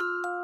you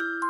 え?